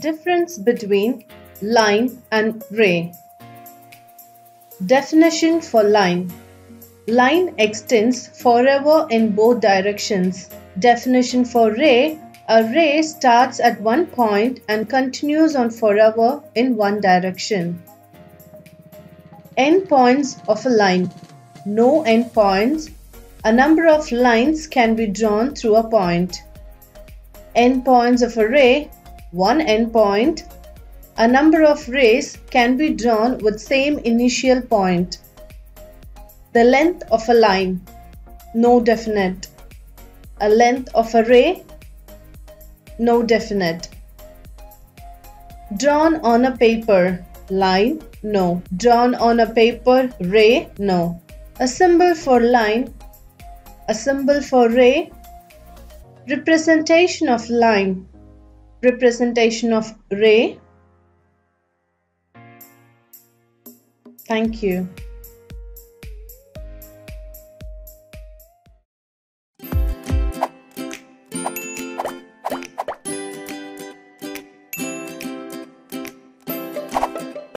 Difference between line and ray. Definition for line. Line extends forever in both directions. Definition for ray. A ray starts at one point and continues on forever in one direction. Endpoints of a line. No endpoints. A number of lines can be drawn through a point. Endpoints of a ray one endpoint, a number of rays can be drawn with same initial point. The length of a line, no definite. A length of a ray, no definite. Drawn on a paper, line, no. Drawn on a paper, ray, no. A symbol for line, a symbol for ray, representation of line, representation of ray. Thank you.